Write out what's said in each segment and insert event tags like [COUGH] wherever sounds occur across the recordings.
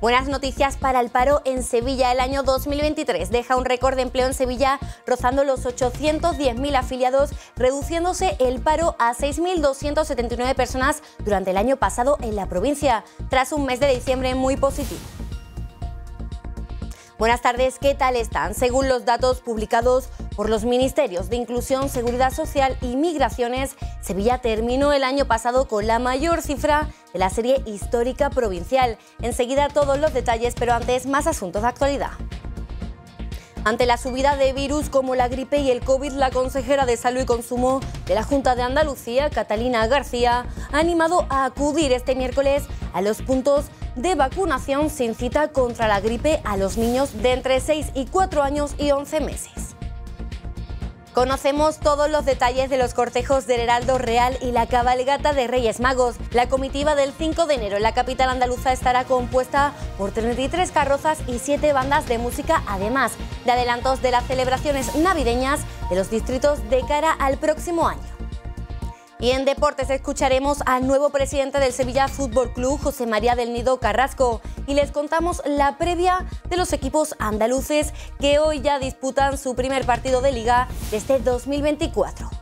Buenas noticias para el paro en Sevilla. El año 2023 deja un récord de empleo en Sevilla, rozando los 810.000 afiliados, reduciéndose el paro a 6.279 personas durante el año pasado en la provincia, tras un mes de diciembre muy positivo. Buenas tardes, ¿qué tal están? Según los datos publicados por los Ministerios de Inclusión, Seguridad Social y Migraciones, Sevilla terminó el año pasado con la mayor cifra de la serie histórica provincial. Enseguida todos los detalles, pero antes más asuntos de actualidad. Ante la subida de virus como la gripe y el COVID, la consejera de Salud y Consumo de la Junta de Andalucía, Catalina García, ha animado a acudir este miércoles a los puntos de vacunación sin cita contra la gripe a los niños de entre 6 y 4 años y 11 meses. Conocemos todos los detalles de los cortejos del Heraldo Real y la cabalgata de Reyes Magos. La comitiva del 5 de enero en la capital andaluza estará compuesta por 33 carrozas y 7 bandas de música, además de adelantos de las celebraciones navideñas de los distritos de cara al próximo año. Y en deportes escucharemos al nuevo presidente del Sevilla Fútbol Club, José María del Nido Carrasco, y les contamos la previa de los equipos andaluces que hoy ya disputan su primer partido de liga desde 2024.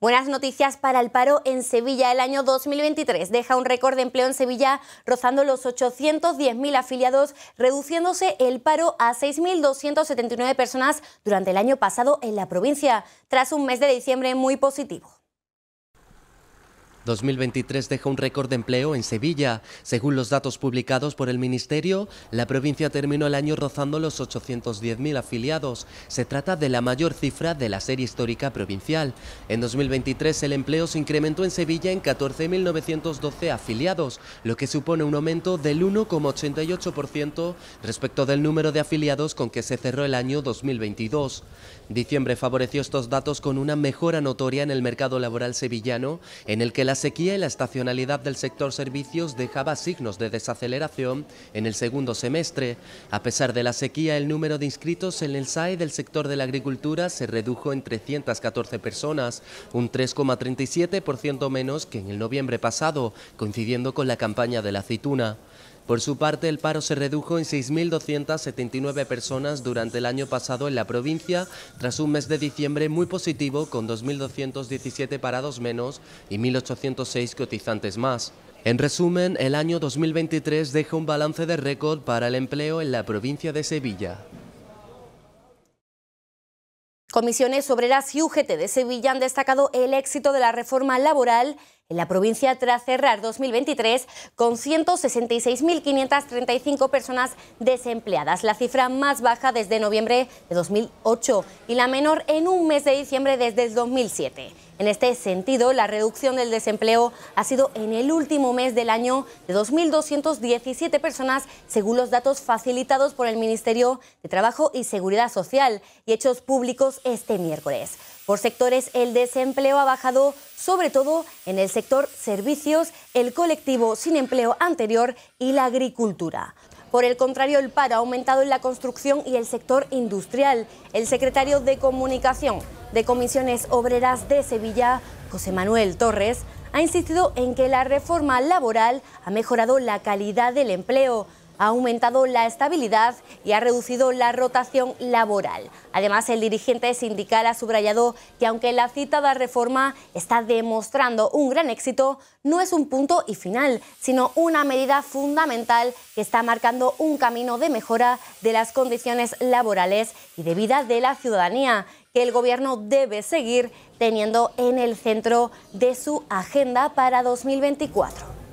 Buenas noticias para el paro en Sevilla. El año 2023 deja un récord de empleo en Sevilla, rozando los 810.000 afiliados, reduciéndose el paro a 6.279 personas durante el año pasado en la provincia, tras un mes de diciembre muy positivo. 2023 deja un récord de empleo en Sevilla. Según los datos publicados por el Ministerio, la provincia terminó el año rozando los 810.000 afiliados. Se trata de la mayor cifra de la serie histórica provincial. En 2023 el empleo se incrementó en Sevilla en 14.912 afiliados, lo que supone un aumento del 1,88% respecto del número de afiliados con que se cerró el año 2022. Diciembre favoreció estos datos con una mejora notoria en el mercado laboral sevillano, en el que la sequía y la estacionalidad del sector servicios dejaba signos de desaceleración en el segundo semestre. A pesar de la sequía, el número de inscritos en el SAE del sector de la agricultura se redujo en 314 personas, un 3,37% menos que en el noviembre pasado, coincidiendo con la campaña de la aceituna. Por su parte, el paro se redujo en 6.279 personas durante el año pasado en la provincia, tras un mes de diciembre muy positivo con 2.217 parados menos y 1.806 cotizantes más. En resumen, el año 2023 deja un balance de récord para el empleo en la provincia de Sevilla. Comisiones Obreras y UGT de Sevilla han destacado el éxito de la reforma laboral en la provincia tras cerrar 2023 con 166.535 personas desempleadas, la cifra más baja desde noviembre de 2008 y la menor en un mes de diciembre desde el 2007. En este sentido, la reducción del desempleo ha sido en el último mes del año de 2.217 personas, según los datos facilitados por el Ministerio de Trabajo y Seguridad Social y hechos públicos este miércoles. Por sectores, el desempleo ha bajado sobre todo en el sector servicios, el colectivo sin empleo anterior y la agricultura. Por el contrario, el paro ha aumentado en la construcción y el sector industrial. El secretario de Comunicación de Comisiones Obreras de Sevilla, José Manuel Torres, ha insistido en que la reforma laboral ha mejorado la calidad del empleo, ha aumentado la estabilidad y ha reducido la rotación laboral. Además, el dirigente sindical ha subrayado que aunque la citada reforma está demostrando un gran éxito, no es un punto y final, sino una medida fundamental que está marcando un camino de mejora de las condiciones laborales y de vida de la ciudadanía que el Gobierno debe seguir teniendo en el centro de su agenda para 2024.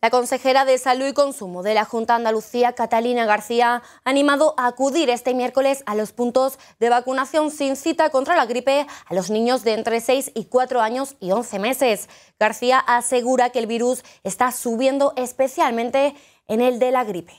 La consejera de Salud y Consumo de la Junta Andalucía, Catalina García, ha animado a acudir este miércoles a los puntos de vacunación sin cita contra la gripe a los niños de entre 6 y 4 años y 11 meses. García asegura que el virus está subiendo especialmente en el de la gripe.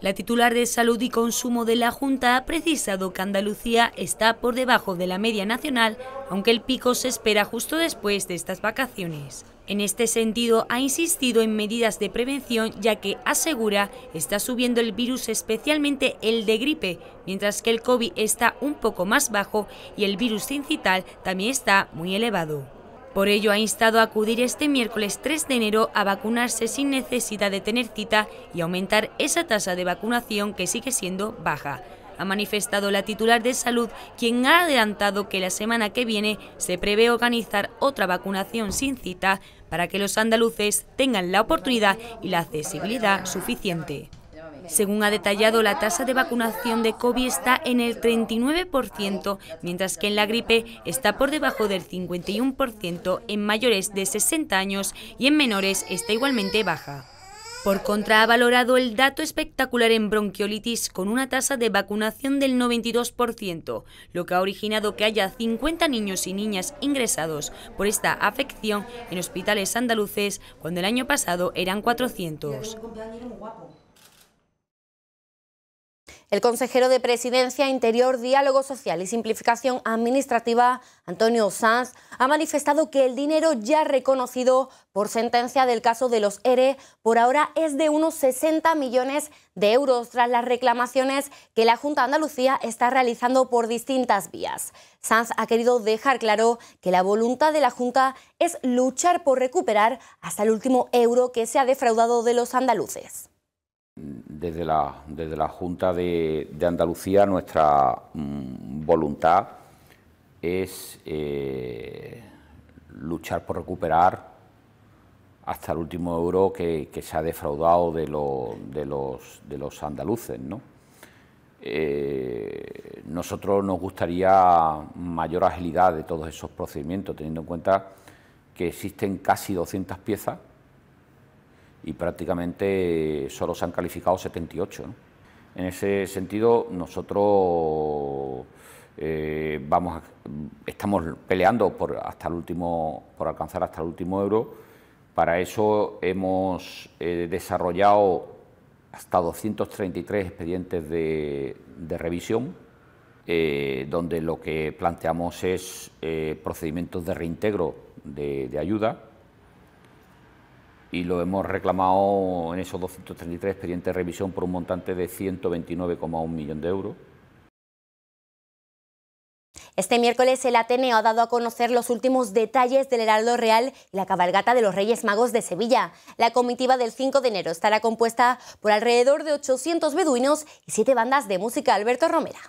La titular de Salud y Consumo de la Junta ha precisado que Andalucía está por debajo de la media nacional, aunque el pico se espera justo después de estas vacaciones. En este sentido, ha insistido en medidas de prevención ya que, asegura, está subiendo el virus especialmente el de gripe, mientras que el COVID está un poco más bajo y el virus sincital también está muy elevado. Por ello ha instado a acudir este miércoles 3 de enero a vacunarse sin necesidad de tener cita y aumentar esa tasa de vacunación que sigue siendo baja. Ha manifestado la titular de salud, quien ha adelantado que la semana que viene se prevé organizar otra vacunación sin cita para que los andaluces tengan la oportunidad y la accesibilidad suficiente. Según ha detallado, la tasa de vacunación de COVID está en el 39%, mientras que en la gripe está por debajo del 51% en mayores de 60 años y en menores está igualmente baja. Por contra, ha valorado el dato espectacular en bronquiolitis con una tasa de vacunación del 92%, lo que ha originado que haya 50 niños y niñas ingresados por esta afección en hospitales andaluces cuando el año pasado eran 400. El consejero de Presidencia, Interior, Diálogo Social y Simplificación Administrativa, Antonio Sanz, ha manifestado que el dinero ya reconocido por sentencia del caso de los ERE por ahora es de unos 60 millones de euros tras las reclamaciones que la Junta de Andalucía está realizando por distintas vías. Sanz ha querido dejar claro que la voluntad de la Junta es luchar por recuperar hasta el último euro que se ha defraudado de los andaluces desde la, desde la Junta de, Andalucía nuestra mm, voluntad es eh, luchar por recuperar hasta el último euro que, se ha defraudado de, de, los, de los, andaluces. Eh, nosotros nos gustaría mayor agilidad de todos esos procedimientos, teniendo en cuenta que existen casi 200 piezas y prácticamente solo se han calificado 78. En ese sentido, nosotros eh, vamos estamos peleando por, hasta el último, por alcanzar hasta el último euro. Para eso hemos eh, desarrollado hasta 233 expedientes de, revisión, eh, donde lo que planteamos es procedimientos de reintegro de ayuda y lo hemos reclamado en esos 233 expedientes de revisión por un montante de 129,1 millón de euros. Este miércoles el Ateneo ha dado a conocer los últimos detalles del Heraldo Real y la cabalgata de los Reyes Magos de Sevilla. La comitiva del 5 de enero estará compuesta por alrededor de 800 beduinos y siete bandas de música. Alberto Romera.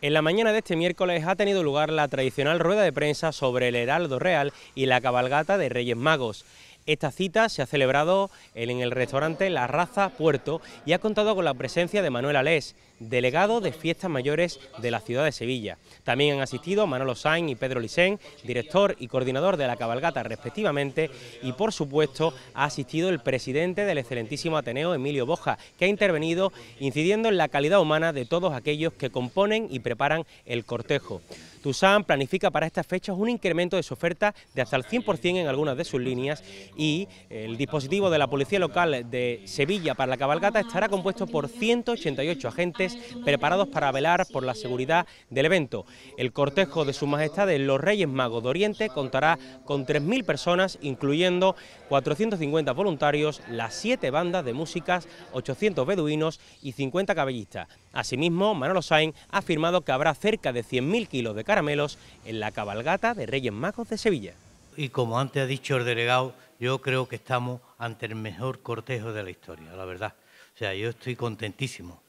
En la mañana de este miércoles ha tenido lugar la tradicional rueda de prensa sobre el Heraldo Real y la cabalgata de Reyes Magos. Esta cita se ha celebrado en el restaurante La Raza Puerto y ha contado con la presencia de Manuel Alés, delegado de Fiestas Mayores de la ciudad de Sevilla. También han asistido Manolo Sainz y Pedro Lisén, director y coordinador de la cabalgata respectivamente, y por supuesto ha asistido el presidente del excelentísimo Ateneo, Emilio Boja, que ha intervenido incidiendo en la calidad humana de todos aquellos que componen y preparan el cortejo. TUSAM planifica para estas fechas un incremento de su oferta de hasta el 100% en algunas de sus líneas y el dispositivo de la Policía Local de Sevilla para la cabalgata estará compuesto por 188 agentes preparados para velar por la seguridad del evento. El cortejo de Su Majestad de los Reyes Magos de Oriente contará con 3.000 personas, incluyendo 450 voluntarios, las 7 bandas de músicas, 800 beduinos y 50 cabellistas. Asimismo, Manolo Sainz ha afirmado que habrá cerca de 100.000 kilos de caramelos en la cabalgata de Reyes Magos de Sevilla. Y como antes ha dicho el delegado, yo creo que estamos ante el mejor cortejo de la historia, la verdad. O sea, yo estoy contentísimo.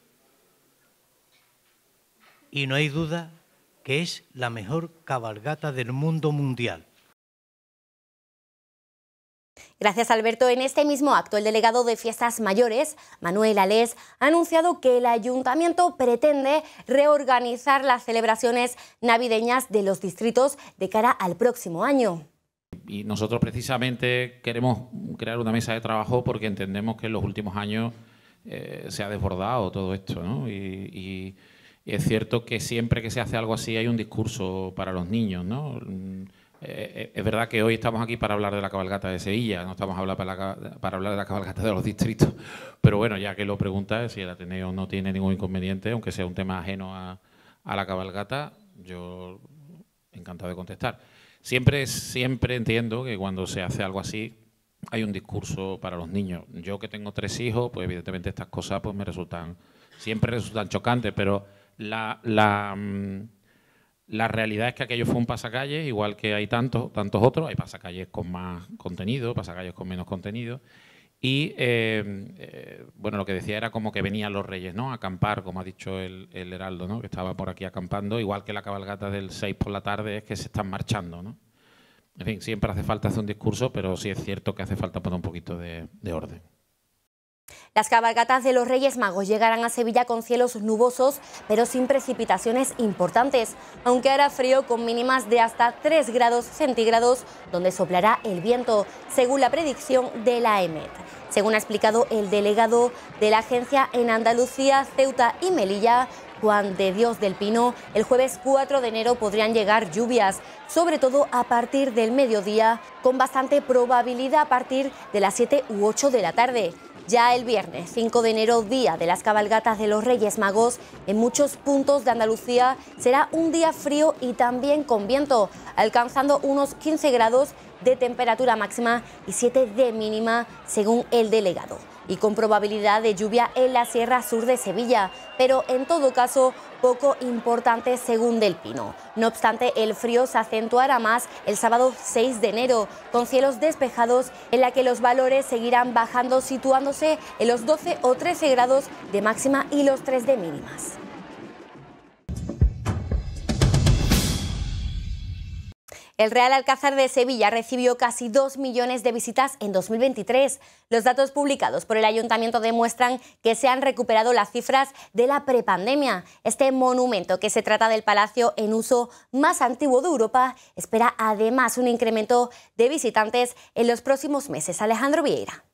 Y no hay duda que es la mejor cabalgata del mundo mundial. Gracias, Alberto. En este mismo acto, el delegado de Fiestas Mayores, Manuel Alés, ha anunciado que el ayuntamiento pretende reorganizar las celebraciones navideñas de los distritos de cara al próximo año. Y nosotros precisamente queremos crear una mesa de trabajo porque entendemos que en los últimos años eh, se ha desbordado todo esto, ¿no? Y, y, es cierto que siempre que se hace algo así hay un discurso para los niños, ¿no? eh, es verdad que hoy estamos aquí para hablar de la cabalgata de Sevilla, no estamos para, para, hablar de la cabalgata de los distritos, [LAUGHS] pero bueno, ya que lo preguntas, si el Ateneo no tiene ningún inconveniente, aunque sea un tema ajeno a, a la cabalgata, yo encantado de contestar. Siempre, siempre entiendo que cuando se hace algo así hay un discurso para los niños. Yo que tengo tres hijos, pues evidentemente estas cosas pues me resultan, siempre resultan chocantes, pero la, la, mm, la realidad es que aquello fue un pasacalles, igual que hay tantos, tantos otros, hay pasacalles con más contenido, pasacalles con menos contenido. Y eh, eh, bueno, lo que decía era como que venían los reyes, ¿no? A acampar, como ha dicho el, el, Heraldo, ¿no? Que estaba por aquí acampando, igual que la cabalgata del 6 por la tarde es que se están marchando, ¿no? En fin, siempre hace falta hacer un discurso, pero sí es cierto que hace falta poner un poquito de, de orden. Las cabalgatas de los Reyes Magos llegarán a Sevilla con cielos nubosos, pero sin precipitaciones importantes, aunque hará frío con mínimas de hasta 3 grados centígrados, donde soplará el viento, según la predicción de la EMET. Según ha explicado el delegado de la agencia en Andalucía, Ceuta y Melilla, Juan de Dios del Pino, el jueves 4 de enero podrían llegar lluvias, sobre todo a partir del mediodía, con bastante probabilidad a partir de las 7 u 8 de la tarde. Ya el viernes 5 de enero, día de las cabalgatas de los Reyes Magos, en muchos puntos de Andalucía será un día frío y también con viento, alcanzando unos 15 grados de temperatura máxima y 7 de mínima, según el delegado y con probabilidad de lluvia en la Sierra Sur de Sevilla, pero en todo caso poco importante según Del Pino. No obstante, el frío se acentuará más el sábado 6 de enero, con cielos despejados en la que los valores seguirán bajando situándose en los 12 o 13 grados de máxima y los 3 de mínimas. El Real Alcázar de Sevilla recibió casi 2 millones de visitas en 2023. Los datos publicados por el ayuntamiento demuestran que se han recuperado las cifras de la prepandemia. Este monumento, que se trata del palacio en uso más antiguo de Europa, espera además un incremento de visitantes en los próximos meses. Alejandro Vieira.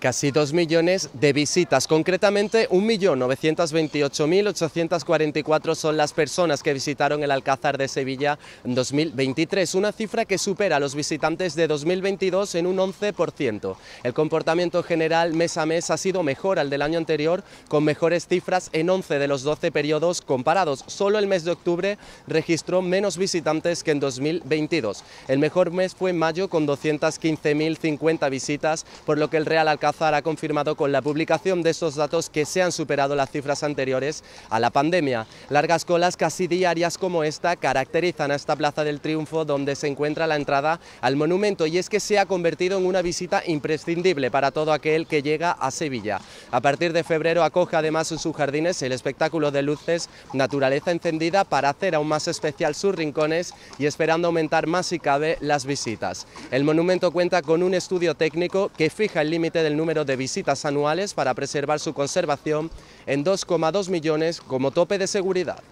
Casi 2 millones de visitas, concretamente 1.928.844 son las personas que visitaron el Alcázar de Sevilla en 2023, una cifra que supera a los visitantes de 2022 en un 11%. El comportamiento general mes a mes ha sido mejor al del año anterior, con mejores cifras en 11 de los 12 periodos comparados. Solo el mes de octubre registró menos visitantes que en 2022. El mejor mes fue en mayo con 215.050 visitas, por lo que el Real Alcázar ha confirmado con la publicación de estos datos que se han superado las cifras anteriores a la pandemia. Largas colas casi diarias como esta caracterizan a esta Plaza del Triunfo donde se encuentra la entrada al monumento y es que se ha convertido en una visita imprescindible para todo aquel que llega a Sevilla. A partir de febrero acoge además en sus jardines el espectáculo de luces Naturaleza Encendida para hacer aún más especial sus rincones y esperando aumentar más si cabe las visitas. El monumento cuenta con un estudio técnico que fija el límite del número de visitas anuales para preservar su conservación en 2,2 millones como tope de seguridad.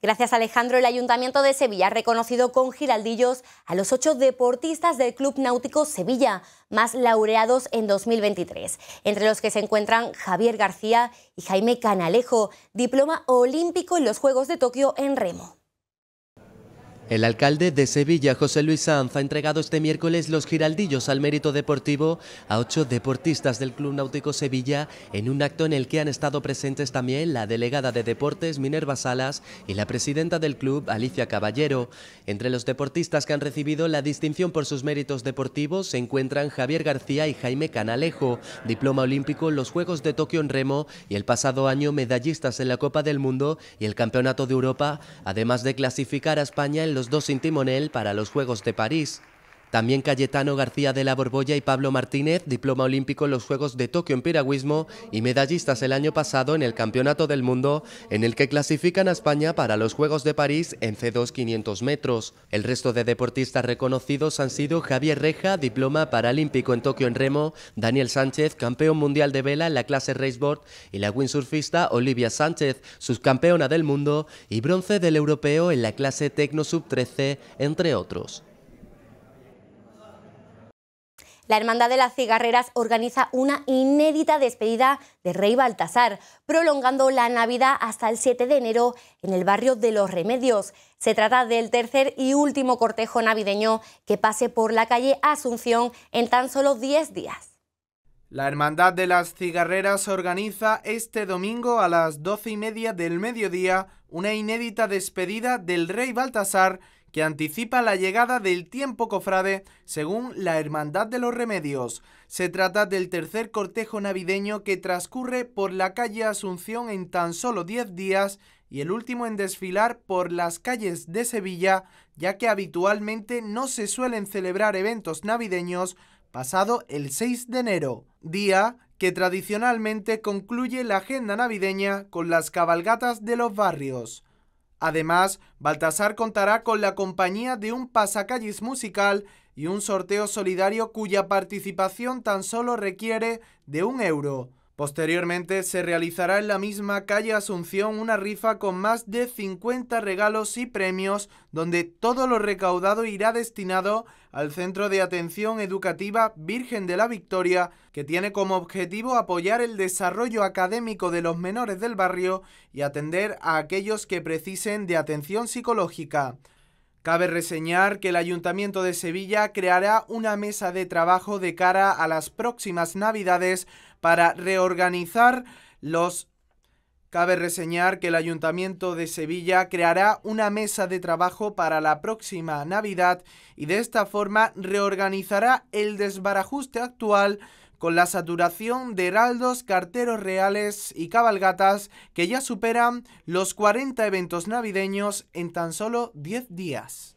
Gracias Alejandro, el Ayuntamiento de Sevilla ha reconocido con giraldillos a los ocho deportistas del Club Náutico Sevilla, más laureados en 2023, entre los que se encuentran Javier García y Jaime Canalejo, diploma olímpico en los Juegos de Tokio en remo. El alcalde de Sevilla, José Luis Sanz, ha entregado este miércoles los giraldillos al mérito deportivo a ocho deportistas del Club Náutico Sevilla en un acto en el que han estado presentes también la delegada de deportes Minerva Salas y la presidenta del club Alicia Caballero. Entre los deportistas que han recibido la distinción por sus méritos deportivos se encuentran Javier García y Jaime Canalejo, diploma olímpico en los Juegos de Tokio en remo y el pasado año medallistas en la Copa del Mundo y el Campeonato de Europa, además de clasificar a España en dos sin timonel para los Juegos de París. También Cayetano García de la Borbolla y Pablo Martínez, diploma olímpico en los Juegos de Tokio en piragüismo y medallistas el año pasado en el Campeonato del Mundo, en el que clasifican a España para los Juegos de París en C2 500 metros. El resto de deportistas reconocidos han sido Javier Reja, diploma paralímpico en Tokio en remo, Daniel Sánchez, campeón mundial de vela en la clase raceboard, y la windsurfista Olivia Sánchez, subcampeona del mundo y bronce del europeo en la clase Tecno Sub 13, entre otros. La Hermandad de las Cigarreras organiza una inédita despedida de Rey Baltasar, prolongando la Navidad hasta el 7 de enero en el barrio de Los Remedios. Se trata del tercer y último cortejo navideño que pase por la calle Asunción en tan solo 10 días. La Hermandad de las Cigarreras organiza este domingo a las doce y media del mediodía una inédita despedida del Rey Baltasar que anticipa la llegada del tiempo cofrade según la Hermandad de los Remedios. Se trata del tercer cortejo navideño que transcurre por la calle Asunción en tan solo 10 días y el último en desfilar por las calles de Sevilla, ya que habitualmente no se suelen celebrar eventos navideños pasado el 6 de enero, día que tradicionalmente concluye la agenda navideña con las cabalgatas de los barrios. Además, Baltasar contará con la compañía de un pasacalles musical y un sorteo solidario cuya participación tan solo requiere de un euro. Posteriormente se realizará en la misma calle Asunción una rifa con más de 50 regalos y premios donde todo lo recaudado irá destinado al Centro de Atención Educativa Virgen de la Victoria, que tiene como objetivo apoyar el desarrollo académico de los menores del barrio y atender a aquellos que precisen de atención psicológica. Cabe reseñar que el Ayuntamiento de Sevilla creará una mesa de trabajo de cara a las próximas Navidades para reorganizar los. Cabe reseñar que el Ayuntamiento de Sevilla creará una mesa de trabajo para la próxima Navidad y de esta forma reorganizará el desbarajuste actual con la saturación de heraldos, carteros reales y cabalgatas que ya superan los 40 eventos navideños en tan solo 10 días.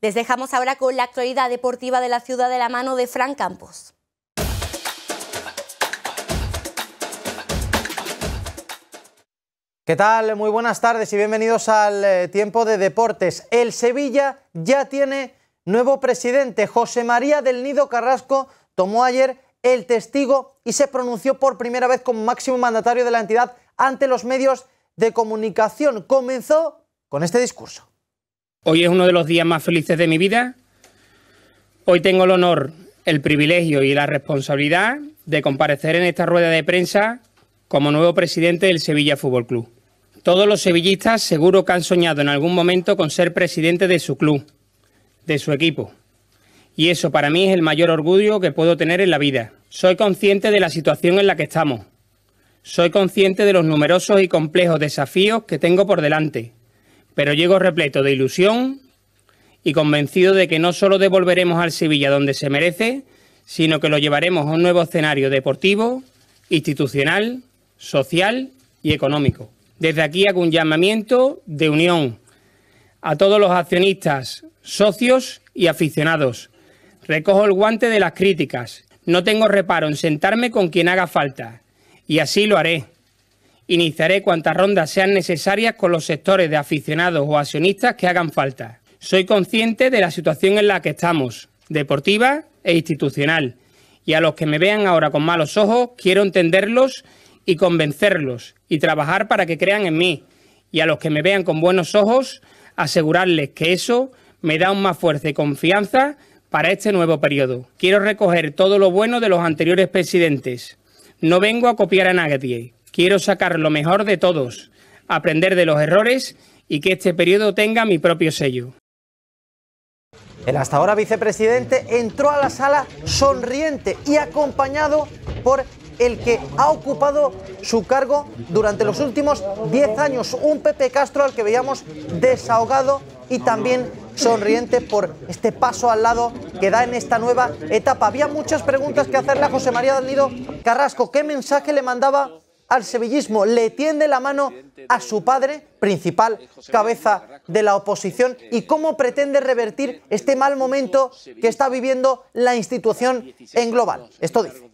Les dejamos ahora con la actualidad deportiva de la ciudad de la mano de Fran Campos. ¿Qué tal? Muy buenas tardes y bienvenidos al eh, tiempo de deportes. El Sevilla ya tiene nuevo presidente. José María del Nido Carrasco tomó ayer el testigo y se pronunció por primera vez como máximo mandatario de la entidad ante los medios de comunicación. Comenzó con este discurso. Hoy es uno de los días más felices de mi vida. Hoy tengo el honor, el privilegio y la responsabilidad de comparecer en esta rueda de prensa como nuevo presidente del Sevilla Fútbol Club. Todos los sevillistas seguro que han soñado en algún momento con ser presidente de su club, de su equipo. Y eso para mí es el mayor orgullo que puedo tener en la vida. Soy consciente de la situación en la que estamos. Soy consciente de los numerosos y complejos desafíos que tengo por delante. Pero llego repleto de ilusión y convencido de que no solo devolveremos al Sevilla donde se merece, sino que lo llevaremos a un nuevo escenario deportivo, institucional social y económico. Desde aquí hago un llamamiento de unión a todos los accionistas, socios y aficionados. Recojo el guante de las críticas. No tengo reparo en sentarme con quien haga falta. Y así lo haré. Iniciaré cuantas rondas sean necesarias con los sectores de aficionados o accionistas que hagan falta. Soy consciente de la situación en la que estamos, deportiva e institucional. Y a los que me vean ahora con malos ojos, quiero entenderlos y convencerlos y trabajar para que crean en mí. Y a los que me vean con buenos ojos, asegurarles que eso me da aún más fuerza y confianza para este nuevo periodo. Quiero recoger todo lo bueno de los anteriores presidentes. No vengo a copiar a nadie. Quiero sacar lo mejor de todos, aprender de los errores y que este periodo tenga mi propio sello. El hasta ahora vicepresidente entró a la sala sonriente y acompañado por el que ha ocupado su cargo durante los últimos 10 años. Un Pepe Castro al que veíamos desahogado y también sonriente por este paso al lado que da en esta nueva etapa. Había muchas preguntas que hacerle a José María del Carrasco. ¿Qué mensaje le mandaba al sevillismo? ¿Le tiende la mano a su padre, principal cabeza de la oposición? ¿Y cómo pretende revertir este mal momento que está viviendo la institución en global? Esto dice.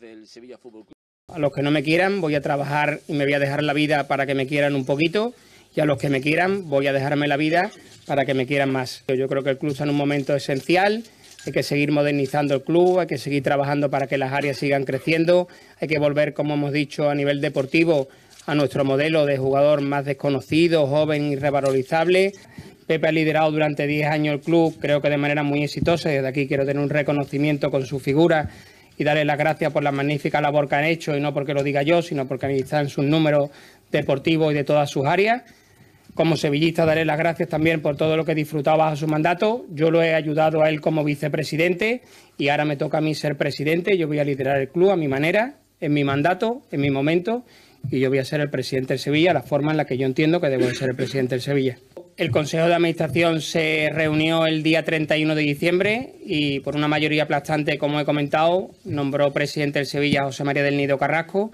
A los que no me quieran voy a trabajar y me voy a dejar la vida para que me quieran un poquito. Y a los que me quieran voy a dejarme la vida para que me quieran más. Yo creo que el club está en un momento esencial, hay que seguir modernizando el club, hay que seguir trabajando para que las áreas sigan creciendo, hay que volver, como hemos dicho, a nivel deportivo a nuestro modelo de jugador más desconocido, joven y revalorizable. Pepe ha liderado durante 10 años el club, creo que de manera muy exitosa, y desde aquí quiero tener un reconocimiento con su figura y darle las gracias por la magnífica labor que han hecho, y no porque lo diga yo, sino porque están sus números deportivos y de todas sus áreas. Como sevillista daré las gracias también por todo lo que disfrutaba bajo su mandato. Yo lo he ayudado a él como vicepresidente y ahora me toca a mí ser presidente. Yo voy a liderar el club a mi manera, en mi mandato, en mi momento y yo voy a ser el presidente del Sevilla, la forma en la que yo entiendo que debo de ser el presidente del Sevilla. El Consejo de Administración se reunió el día 31 de diciembre y por una mayoría aplastante, como he comentado, nombró presidente del Sevilla José María del Nido Carrasco.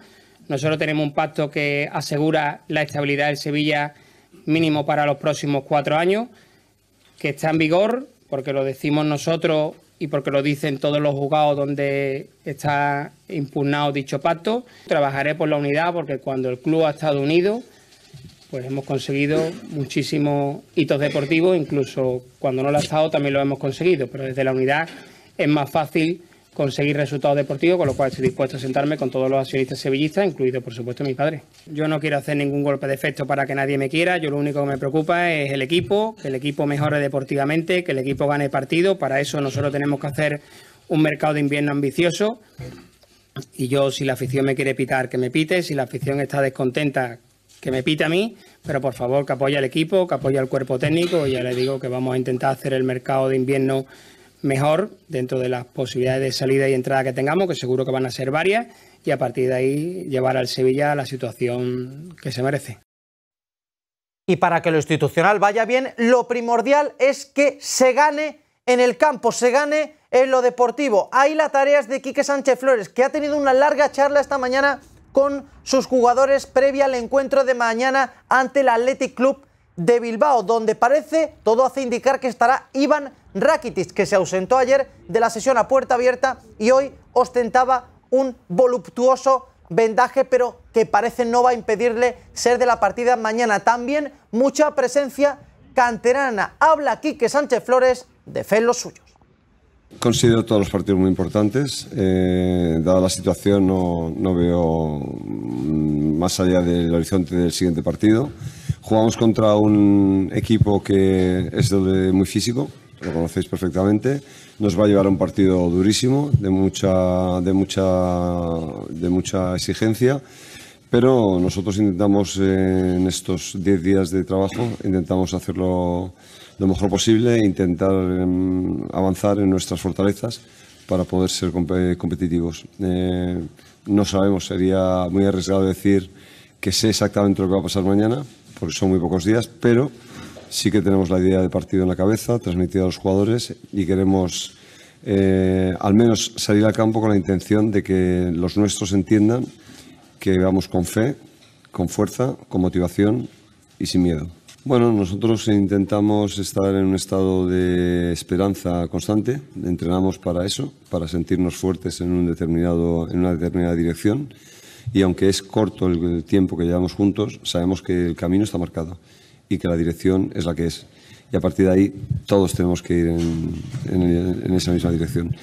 Nosotros tenemos un pacto que asegura la estabilidad del Sevilla mínimo para los próximos cuatro años, que está en vigor, porque lo decimos nosotros y porque lo dicen todos los juzgados donde está impugnado dicho pacto. Trabajaré por la unidad porque cuando el club ha estado unido, pues hemos conseguido muchísimos hitos deportivos, incluso cuando no lo ha estado también lo hemos conseguido, pero desde la unidad es más fácil conseguir resultados deportivos, con lo cual estoy dispuesto a sentarme con todos los accionistas sevillistas, incluido por supuesto mi padre. Yo no quiero hacer ningún golpe de efecto para que nadie me quiera, yo lo único que me preocupa es el equipo, que el equipo mejore deportivamente, que el equipo gane partido, para eso nosotros tenemos que hacer un mercado de invierno ambicioso y yo si la afición me quiere pitar, que me pite, si la afición está descontenta, que me pite a mí, pero por favor que apoye al equipo, que apoye al cuerpo técnico y ya le digo que vamos a intentar hacer el mercado de invierno mejor dentro de las posibilidades de salida y entrada que tengamos, que seguro que van a ser varias, y a partir de ahí llevar al Sevilla a la situación que se merece. Y para que lo institucional vaya bien, lo primordial es que se gane en el campo, se gane en lo deportivo. Ahí la tarea es de Quique Sánchez Flores, que ha tenido una larga charla esta mañana con sus jugadores previa al encuentro de mañana ante el Athletic Club de Bilbao, donde parece, todo hace indicar que estará Iván Rakitic, que se ausentó ayer de la sesión a puerta abierta y hoy ostentaba un voluptuoso vendaje, pero que parece no va a impedirle ser de la partida mañana. También mucha presencia canterana. Habla Quique Sánchez Flores de fe en los suyos. Considero todos los partidos muy importantes. Eh, dada la situación, no, no veo mm, más allá del horizonte del siguiente partido. Jugamos contra un equipo que es muy físico, lo conocéis perfectamente. Nos va a llevar a un partido durísimo, de mucha, de mucha, de mucha exigencia. Pero nosotros intentamos eh, en estos 10 días de trabajo, intentamos hacerlo lo mejor posible intentar em, avanzar en nuestras fortalezas para poder ser competitivos. Eh, no sabemos, sería muy arriesgado decir que sé exactamente lo que va a pasar mañana, porque son muy pocos días, pero sí que tenemos la idea de partido en la cabeza, transmitida a los jugadores y queremos eh, al menos salir al campo con la intención de que los nuestros entiendan que vamos con fe, con fuerza, con motivación y sin miedo. Bueno, nosotros intentamos estar en un estado de esperanza constante, entrenamos para eso, para sentirnos fuertes en, un determinado, en una determinada dirección y aunque es corto el tiempo que llevamos juntos, sabemos que el camino está marcado y que la dirección es la que es. Y a partir de ahí todos tenemos que ir en, esa misma dirección.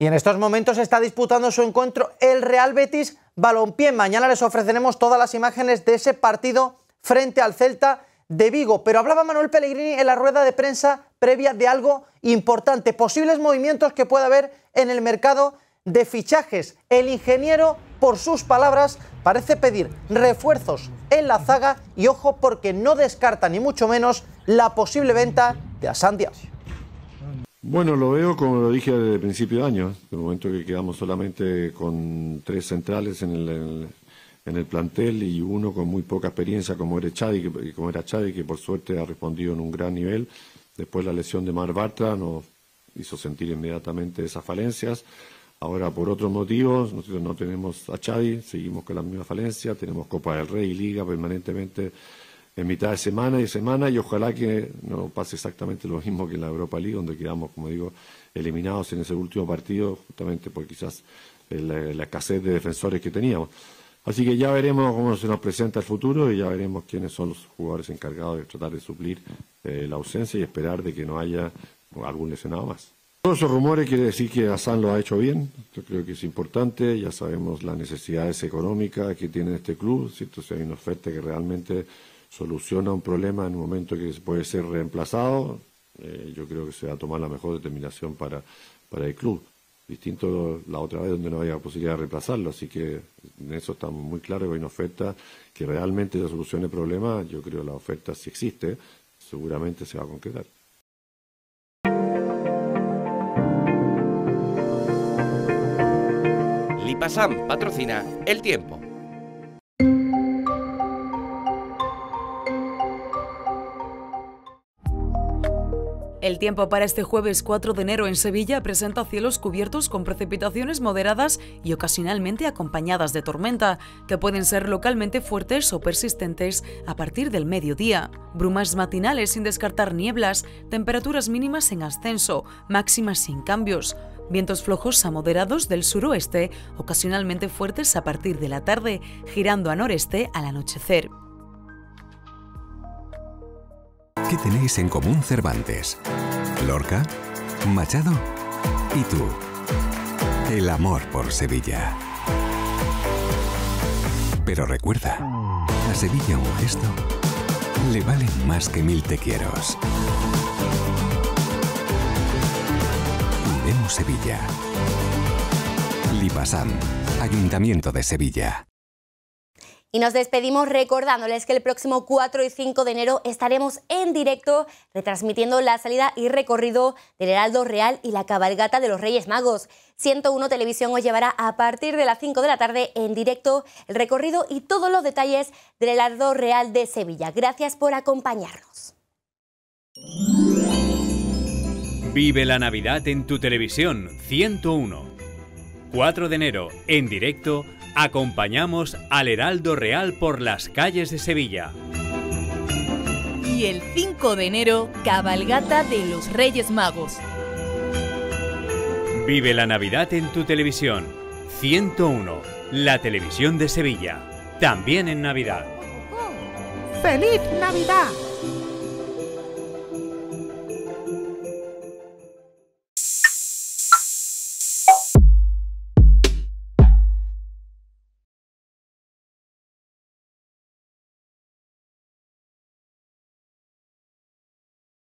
Y en estos momentos está disputando su encuentro el Real Betis Balompié. Mañana les ofreceremos todas las imágenes de ese partido frente al Celta de Vigo. Pero hablaba Manuel Pellegrini en la rueda de prensa previa de algo importante, posibles movimientos que pueda haber en el mercado de fichajes. El ingeniero, por sus palabras, parece pedir refuerzos en la zaga y ojo porque no descarta ni mucho menos la posible venta de Asandia. Bueno, lo veo como lo dije desde el principio de año, el momento que quedamos solamente con tres centrales en el, en el plantel y uno con muy poca experiencia como era Chadi, que, como era Chadi, que por suerte ha respondido en un gran nivel. Después la lesión de Mar Bartra nos hizo sentir inmediatamente esas falencias. Ahora, por otros motivos, nosotros no tenemos a Chadi, seguimos con la misma falencia, tenemos Copa del Rey y Liga permanentemente en mitad de semana y semana, y ojalá que no pase exactamente lo mismo que en la Europa League, donde quedamos, como digo, eliminados en ese último partido, justamente por quizás la escasez de defensores que teníamos. Así que ya veremos cómo se nos presenta el futuro y ya veremos quiénes son los jugadores encargados de tratar de suplir eh, la ausencia y esperar de que no haya algún lesionado más. Todos esos rumores quiere decir que Hassan lo ha hecho bien, yo creo que es importante, ya sabemos las necesidades económicas que tiene este club, si entonces hay una oferta que realmente soluciona un problema en un momento que puede ser reemplazado, eh, yo creo que se va a tomar la mejor determinación para, para el club. Distinto la otra vez donde no había posibilidad de reemplazarlo, así que en eso estamos muy claros que hay una oferta que realmente solucione el problema, yo creo que la oferta si existe, seguramente se va a concretar. Lipasam patrocina El Tiempo. El tiempo para este jueves 4 de enero en Sevilla presenta cielos cubiertos con precipitaciones moderadas y ocasionalmente acompañadas de tormenta, que pueden ser localmente fuertes o persistentes a partir del mediodía. Brumas matinales sin descartar nieblas, temperaturas mínimas en ascenso, máximas sin cambios. Vientos flojos a moderados del suroeste, ocasionalmente fuertes a partir de la tarde, girando a noreste al anochecer. ¿Qué tenéis en común Cervantes? ¿Lorca? ¿Machado? ¿Y tú? El amor por Sevilla. Pero recuerda, a Sevilla un gesto le valen más que mil te quieros. Cuidemos Sevilla. Lipasam, Ayuntamiento de Sevilla. Y nos despedimos recordándoles que el próximo 4 y 5 de enero estaremos en directo retransmitiendo la salida y recorrido del Heraldo Real y la cabalgata de los Reyes Magos. 101 Televisión os llevará a partir de las 5 de la tarde en directo el recorrido y todos los detalles del Heraldo Real de Sevilla. Gracias por acompañarnos. Vive la Navidad en tu televisión 101. 4 de enero, en directo, acompañamos al Heraldo Real por las calles de Sevilla. Y el 5 de enero, cabalgata de los Reyes Magos. Vive la Navidad en tu televisión 101, la televisión de Sevilla, también en Navidad. ¡Feliz Navidad!